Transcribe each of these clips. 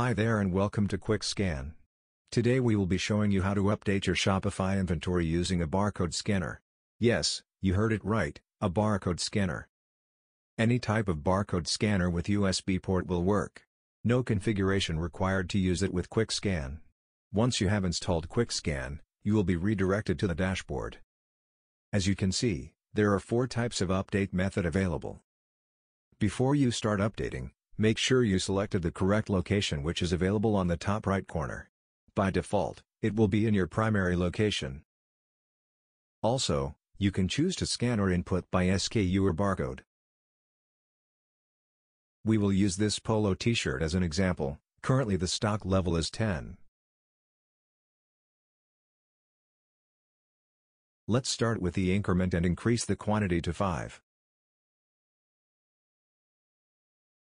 Hi there and welcome to Quick Scan. Today we will be showing you how to update your Shopify inventory using a barcode scanner. Yes, you heard it right, a barcode scanner. Any type of barcode scanner with USB port will work. No configuration required to use it with Quick Scan. Once you have installed Quick Scan, you will be redirected to the dashboard. As you can see, there are four types of update method available. Before you start updating, Make sure you selected the correct location which is available on the top right corner. By default, it will be in your primary location. Also, you can choose to scan or input by SKU or barcode. We will use this polo t-shirt as an example, currently the stock level is 10. Let's start with the increment and increase the quantity to 5.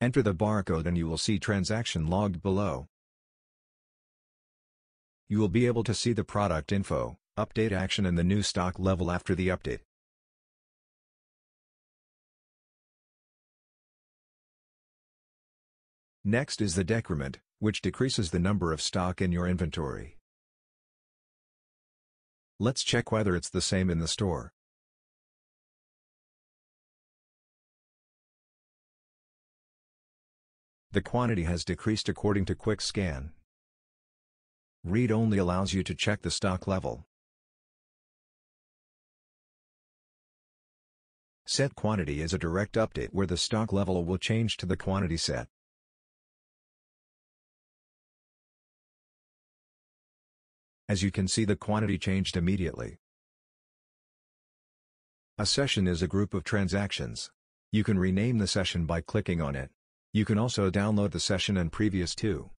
Enter the barcode and you will see transaction logged below. You will be able to see the product info, update action and the new stock level after the update. Next is the decrement, which decreases the number of stock in your inventory. Let's check whether it's the same in the store. The quantity has decreased according to Quick Scan. Read only allows you to check the stock level. Set quantity is a direct update where the stock level will change to the quantity set. As you can see the quantity changed immediately. A session is a group of transactions. You can rename the session by clicking on it. You can also download the session and previous too.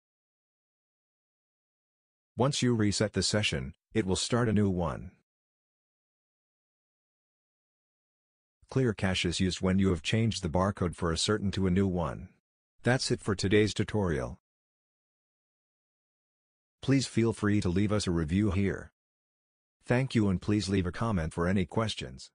Once you reset the session, it will start a new one. Clear cache is used when you have changed the barcode for a certain to a new one. That's it for today's tutorial. Please feel free to leave us a review here. Thank you and please leave a comment for any questions.